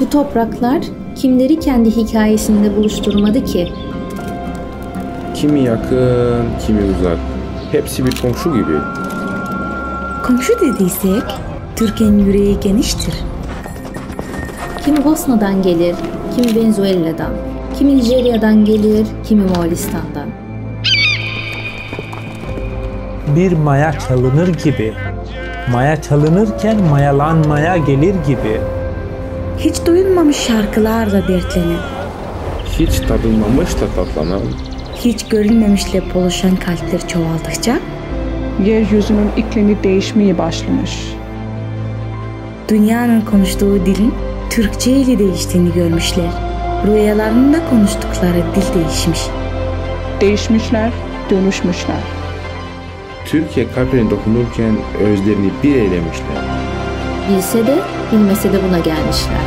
Bu topraklar kimleri kendi hikayesinde buluşturmadı ki? Kimi yakın, kimi uzak. Hepsi bir komşu gibi. Komşu dediysek, Türkiye'nin yüreği geniştir. Kimi Bosna'dan gelir, kimi Venezuela'dan, kimi Nijerya'dan gelir, kimi Moğolistan'dan. Bir maya çalınır gibi, maya çalınırken mayalanmaya gelir gibi. Hiç duyulmamış şarkılarla dertlenen, Hiç tadılmamış da tatlanan. hiç görülmemişle buluşan kalpler çoğaldıkça yeryüzünün iklimi değişmeye başlamış. dünyanın konuştuğu dilin Türkçe ile değiştiğini görmüşler. Rüyalarında konuştukları dil değişmiş. Değişmişler, dönüşmüşler. Türkiye kalplerine dokunurken özlerini bir eylemişler. Bilse de bilmese de buna gelmişler.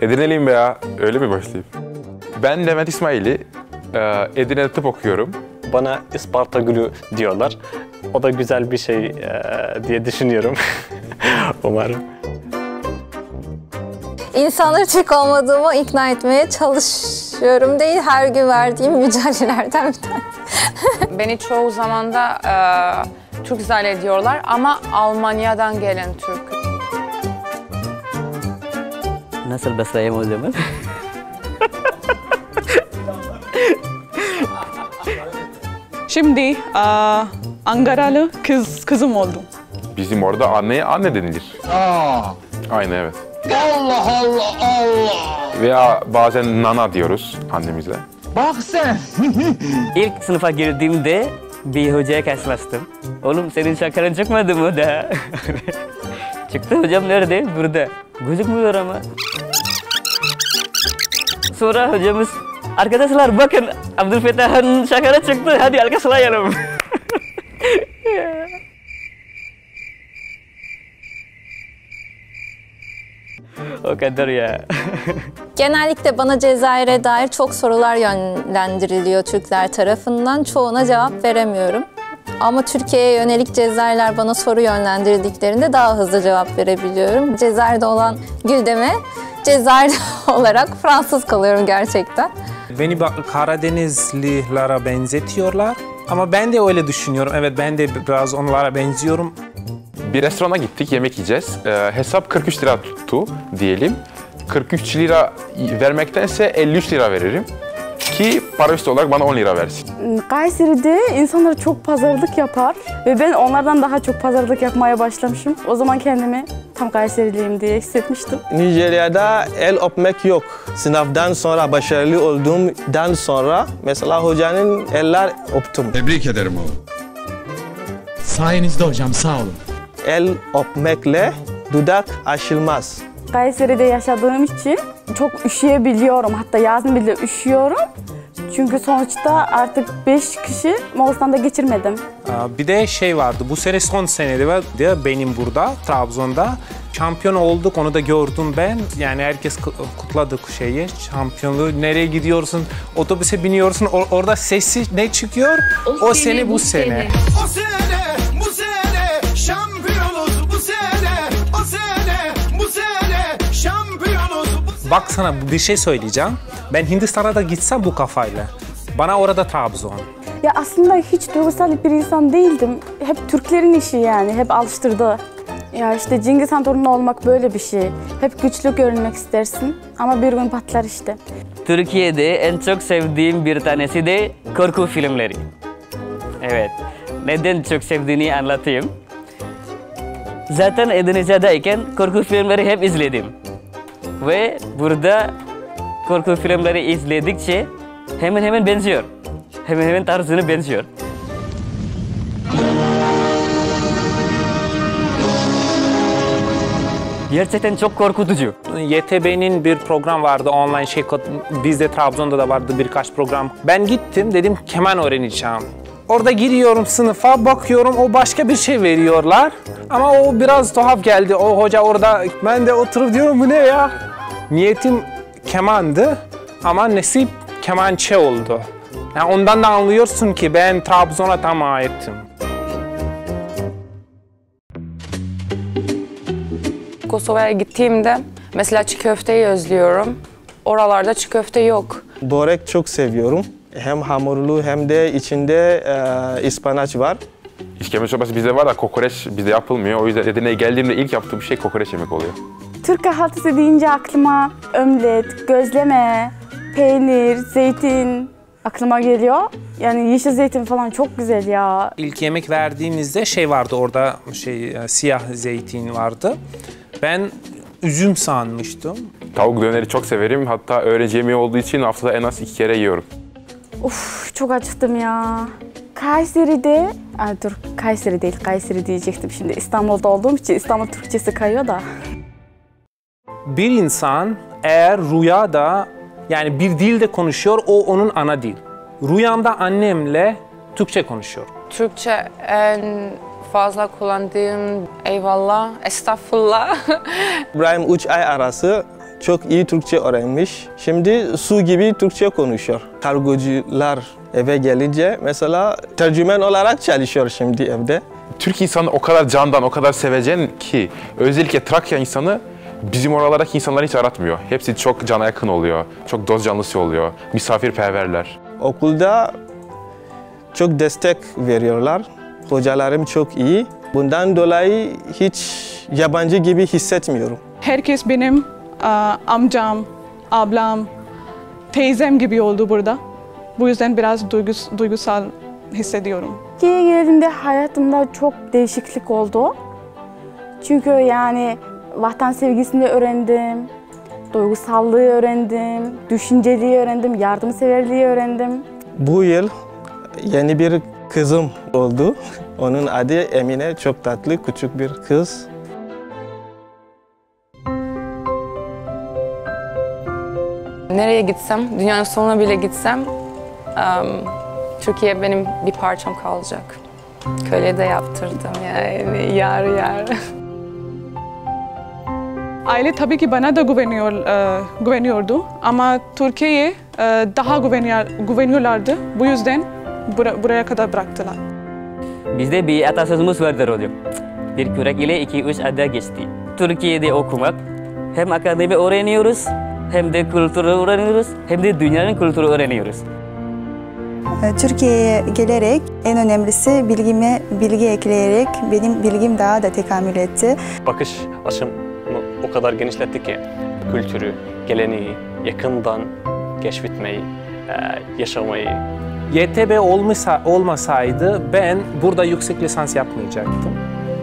Edineliyim be ya. Öyle mi başlayayım? Ben Levent İsmail'i. e, Edirne'de tıp okuyorum. Bana Isparta gülü diyorlar. O da güzel bir şey eee, diye düşünüyorum. Umarım. İnsanları Türk olmadığımı ikna etmeye çalışıyorum değil, her gün verdiğim mücadelelerden bir tane. Beni çoğu zamanda e, Türk zannediyorlar ama Almanya'dan gelen Türk. Nasıl basayım o zaman? Şimdi aa, Ankaralı kız kızım oldum. Bizim orada anneye anne denilir. Aynen evet. Allah Allah Allah. Veya bazen nana diyoruz annemize. Bak sen. İlk sınıfa girdiğimde bir hocaya karşılaştım. Oğlum senin şakaran çıkmadı mı da? Çıktı hocam nerede? Burada. Gözükmüyor ama. Sonra hocamız Arkadaşlar bakın Abdülfettah'ın şakara çıktı. Hadi alkışlayalım. o kadar ya. Genellikle bana Cezayir'e dair çok sorular yönlendiriliyor Türkler tarafından. Çoğuna cevap veremiyorum. Ama Türkiye'ye yönelik Cezayirler bana soru yönlendirdiklerinde daha hızlı cevap verebiliyorum. Cezayir'de olan Güldem'e Cezayir olarak Fransız kalıyorum gerçekten. Beni Karadenizlilere benzetiyorlar. Ama ben de öyle düşünüyorum. Evet ben de biraz onlara benziyorum. Bir restorana gittik, yemek yiyeceğiz. Ee, hesap 43 lira tuttu diyelim. 43 lira vermektense 53 lira veririm. Ki para üstü olarak bana 10 lira versin. Kayseri'de insanlar çok pazarlık yapar ve ben onlardan daha çok pazarlık yapmaya başlamışım. O zaman kendimi tam Kayseriliyim diye hissetmiştim. Nijerya'da el öpmek yok. Sınavdan sonra başarılı olduğumdan sonra mesela hocanın eller öptüm. Tebrik ederim oğlum. Sayenizde hocam sağ olun. El öpmekle dudak aşılmaz. Kayseri'de yaşadığım için çok üşüyebiliyorum. Hatta yazın bile üşüyorum. Çünkü sonuçta artık 5 kişi Moğolistan'da geçirmedim. Bir de şey vardı, bu sene son senede vardı benim burada, Trabzon'da. Şampiyon olduk, onu da gördüm ben. Yani herkes kutladık şeyi, şampiyonluğu. Nereye gidiyorsun, otobüse biniyorsun, or- orada sesi ne çıkıyor? O, sene, bu sene. O sene, şampiyonuz. Baksana bir şey söyleyeceğim. Ben Hindistan'a da gitsem bu kafayla. Bana orada Trabzon. Ya aslında hiç duygusal bir insan değildim. Hep Türklerin işi yani, hep alıştırdı. Ya işte Cengiz Han torunu olmak böyle bir şey. Hep güçlü görünmek istersin ama bir gün patlar işte. Türkiye'de en çok sevdiğim bir tanesi de korku filmleri. Evet. Neden çok sevdiğini anlatayım. Zaten Endonezya'dayken korku filmleri hep izledim. Ve burada korku filmleri izledikçe hemen hemen benziyor. Hemen hemen tarzını benziyor. Gerçekten çok korkutucu. YTB'nin bir program vardı online şey bizde Trabzon'da da vardı birkaç program. Ben gittim dedim keman öğreneceğim. Orada giriyorum sınıfa bakıyorum o başka bir şey veriyorlar. Ama o biraz tuhaf geldi. O hoca orada ben de oturup diyorum bu ne ya? Niyetim kemandı ama nasip kemançe oldu. Yani ondan da anlıyorsun ki ben Trabzon'a tam aitim. Kosova'ya gittiğimde mesela çiğ köfteyi özlüyorum. Oralarda çiğ köfte yok. Börek çok seviyorum. Hem hamurlu hem de içinde e, ıspanaç var. İskemle çorbası bizde var da kokoreç bizde yapılmıyor. O yüzden Edirne'ye geldiğimde ilk yaptığım şey kokoreç yemek oluyor. Türk kahvaltısı deyince aklıma omlet, gözleme, peynir, zeytin aklıma geliyor. Yani yeşil zeytin falan çok güzel ya. İlk yemek verdiğimizde şey vardı orada şey e, siyah zeytin vardı. Ben üzüm sanmıştım. Tavuk döneri çok severim. Hatta öğrenci yemeği olduğu için haftada en az iki kere yiyorum. Uf çok acıktım ya. Kayseri'de, Aa, dur Kayseri değil Kayseri diyecektim şimdi. İstanbul'da olduğum için İstanbul Türkçesi kayıyor da. Bir insan eğer rüyada yani bir dilde konuşuyor o onun ana dil. Rüyamda annemle Türkçe konuşuyor. Türkçe en fazla kullandığım eyvallah, estağfurullah. İbrahim 3 ay arası çok iyi Türkçe öğrenmiş. Şimdi su gibi Türkçe konuşuyor. Kargocular eve gelince mesela tercümen olarak çalışıyor şimdi evde. Türk insanı o kadar candan, o kadar sevecen ki özellikle Trakya insanı bizim oralardaki insanları hiç aratmıyor. Hepsi çok cana yakın oluyor, çok dost canlısı oluyor, misafirperverler. Okulda çok destek veriyorlar. Hocalarım çok iyi. Bundan dolayı hiç yabancı gibi hissetmiyorum. Herkes benim amcam, ablam, teyzem gibi oldu burada. Bu yüzden biraz duygus, duygusal hissediyorum. Türkiye'ye geldiğimde hayatımda çok değişiklik oldu. Çünkü yani vatan sevgisini öğrendim, duygusallığı öğrendim, düşünceliği öğrendim, yardımseverliği öğrendim. Bu yıl yeni bir kızım oldu. Onun adı Emine. Çok tatlı, küçük bir kız. Nereye gitsem, dünyanın sonuna bile gitsem em, Türkiye benim bir parçam kalacak. Köle de yaptırdım yani yar yar. Aile tabii ki bana da güveniyor, e, güveniyordu ama Türkiye'ye e, daha güveniyor, güveniyorlardı. Bu yüzden bura- buraya kadar bıraktılar. Bizde bir atasözümüz vardır hocam. Bir kürek ile iki üç ada geçti. Türkiye'de okumak hem akademi öğreniyoruz hem de kültürü öğreniyoruz hem de dünyanın kültürü öğreniyoruz. Ee, Türkiye'ye gelerek en önemlisi bilgime bilgi ekleyerek benim bilgim daha da tekamül etti. Bakış açımı o kadar genişletti ki kültürü, geleneği yakından keşfetmeyi, e, yaşamayı, YTB olmasa, olmasaydı ben burada yüksek lisans yapmayacaktım.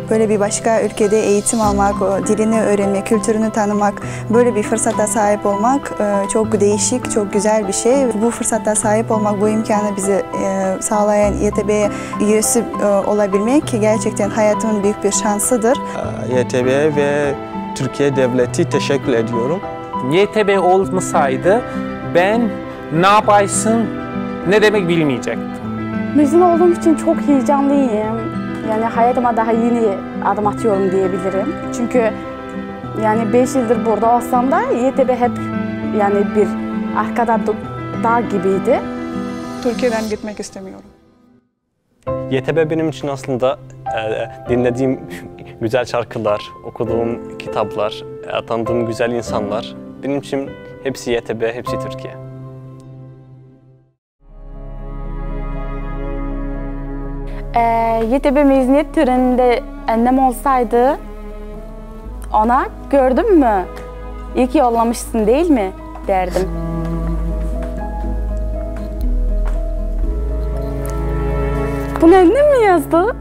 Böyle bir başka ülkede eğitim almak, o dilini öğrenmek, kültürünü tanımak, böyle bir fırsata sahip olmak e, çok değişik, çok güzel bir şey. Bu fırsata sahip olmak, bu imkanı bize e, sağlayan YTB üyesi olabilmek gerçekten hayatımın büyük bir şansıdır. YTB ve Türkiye Devleti teşekkür ediyorum. YTB olmasaydı ben ne yapaysın ne demek bilmeyecektim. Mezun olduğum için çok heyecanlıyım. Yani hayatıma daha yeni adım atıyorum diyebilirim. Çünkü yani 5 yıldır burada olsam da YTB hep yani bir arkada dağ gibiydi. Türkiye'den gitmek istemiyorum. YTB benim için aslında e, dinlediğim güzel şarkılar, okuduğum kitaplar, e, tanıdığım güzel insanlar. Benim için hepsi YTB, hepsi Türkiye. Ee, YTB mezuniyet töreninde annem olsaydı ona gördün mü? İyi ki yollamışsın değil mi? derdim. Bunu annem mi yazdı?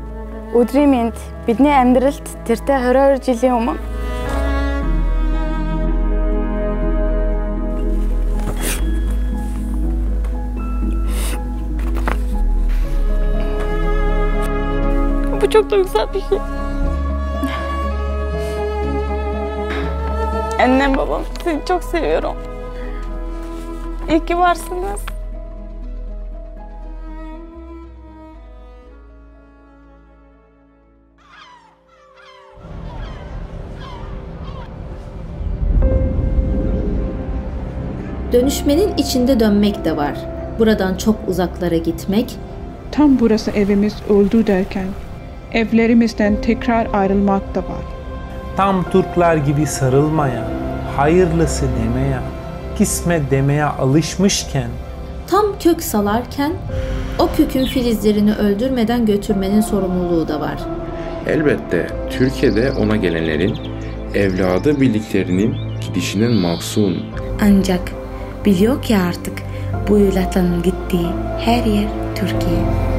Udrimint, bidni emdirilt, tirte hörör ciliyomun. Bu çok duygusal bir şey. Annem babam seni çok seviyorum. İyi ki varsınız. Dönüşmenin içinde dönmek de var. buradan çok uzaklara gitmek, Tam burası evimiz öldü derken evlerimizden tekrar ayrılmak da var. Tam Türkler gibi sarılmaya, hayırlısı demeye, kismet demeye alışmışken tam kök salarken o kökün filizlerini öldürmeden götürmenin sorumluluğu da var. Elbette Türkiye'de ona gelenlerin evladı bildiklerinin gidişinin mahzun. Ancak biliyor ki artık bu evlatların gittiği her yer Türkiye.